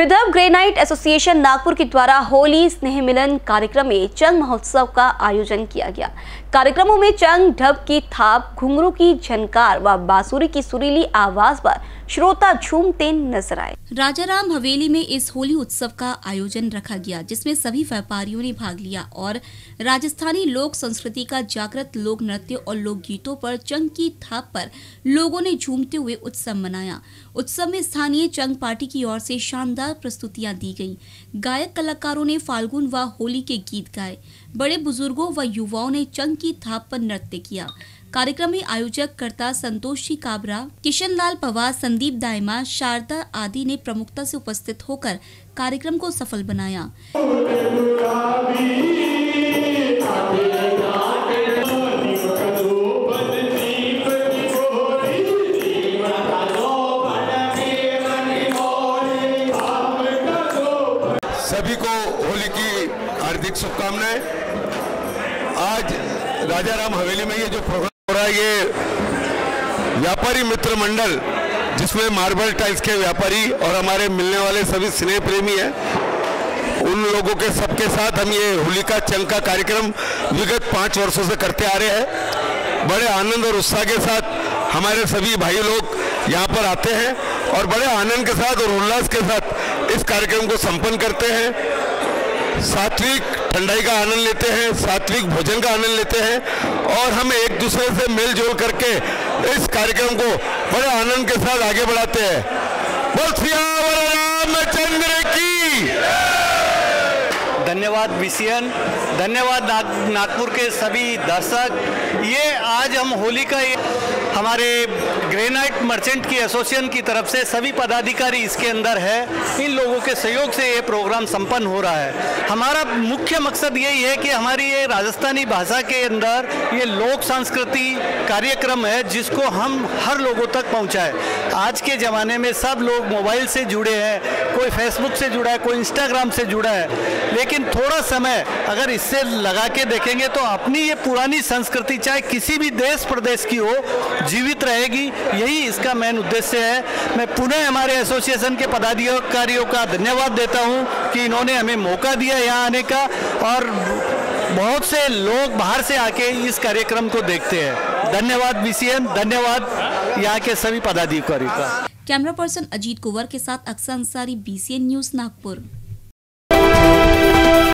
Vidarbha granite association Nagpur के द्वारा होली स्नेह मिलन कार्यक्रम में चंग महोत्सव का आयोजन किया गया। कार्यक्रमों में चंग, ढब की थाप, घुंघरू की झनकार व बांसुरी की सुरीली आवाज़ पर श्रोता झूमते नज़र आए। राजाराम हवेली में इस होली उत्सव का आयोजन रखा गया, जिसमें सभी व्यापारियों ने भाग लिया और राजस्थानी लोक संस्कृति का जागृत लोक नृत्य और लोक गीतों पर चंग की थाप पर लोगों ने झूमते हुए उत्सव मनाया। उत्सव में स्थानीय चंग पार्टी की ओर से शानदार प्रस्तुतियाँ दी गईं। गायक कलाकारों ने फाल्गुन व होली के गीत गाए। बड़े बुज़ुर्गों व युवाओं ने चंग की थाप पर नृत्य किया। कार्यक्रम में आयोजक कर्ता संतोष जी काबरा किशन लाल पवार, संदीप दायमा, शारदा आदि ने प्रमुखता से उपस्थित होकर कार्यक्रम को सफल बनाया। सभी को होली की हार्दिक शुभकामनाएँ। आज राजा राम हवेली में ये जो प्रोग्राम हो रहा है, ये व्यापारी मित्र मंडल, जिसमें मार्बल टाइल्स के व्यापारी और हमारे मिलने वाले सभी स्नेह प्रेमी हैं, उन लोगों के सबके साथ हम ये होलिका चंग का कार्यक्रम विगत पाँच वर्षों से करते आ रहे हैं। बड़े आनंद और उत्साह के साथ हमारे सभी भाई लोग यहाँ पर आते हैं और बड़े आनंद के साथ और उल्लास के साथ इस कार्यक्रम को संपन्न करते हैं। सात्विक ठंडाई का आनंद लेते हैं सात्विक भोजन का आनंद लेते हैं और हम एक दूसरे से मिलजुल करके इस कार्यक्रम को बड़े आनंद के साथ आगे बढ़ाते हैं। बोल रामचंद्र की। धन्यवाद बीसीएन धन्यवाद नाग, नागपुर के सभी दर्शक। ये आज हम होली का हमारे ग्रेनाइट मर्चेंट की एसोसिएशन की तरफ़ से सभी पदाधिकारी इसके अंदर है। इन लोगों के सहयोग से ये प्रोग्राम संपन्न हो रहा है। हमारा मुख्य मकसद यही है कि हमारी ये राजस्थानी भाषा के अंदर ये लोक संस्कृति कार्यक्रम है, जिसको हम हर लोगों तक पहुँचाए। आज के ज़माने में सब लोग मोबाइल से जुड़े हैं, कोई फेसबुक से जुड़ा है, कोई इंस्टाग्राम से जुड़ा है। लेकिन थोड़ा समय अगर इससे लगा के देखेंगे तो अपनी ये पुरानी संस्कृति, चाहे किसी भी देश प्रदेश की हो जीवित रहेगी, यही इसका मेन उद्देश्य है। मैं पुनः हमारे एसोसिएशन के पदाधिकारियों का धन्यवाद देता हूँ कि इन्होंने हमें मौका दिया यहाँ आने का और बहुत से लोग बाहर से आके इस कार्यक्रम को देखते हैं। धन्यवाद बीसीएम धन्यवाद यहाँ के सभी पदाधिकारियों का। कैमरा पर्सन अजीत कुंवर के साथ अक्सर अंसारी बीसीएन न्यूज़ नागपुर।